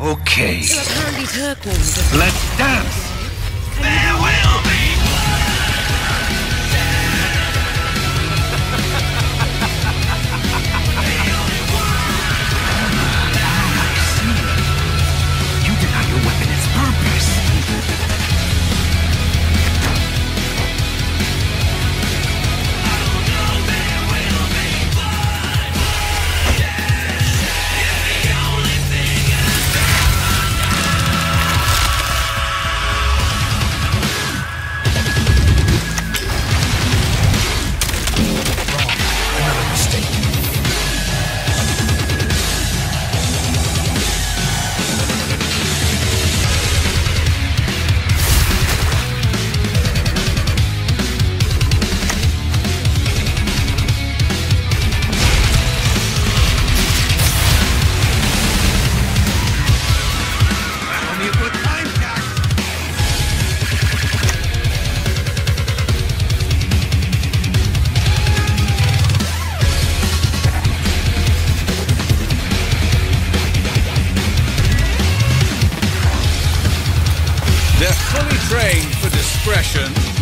Okay. Let's dance! Trained for discretion,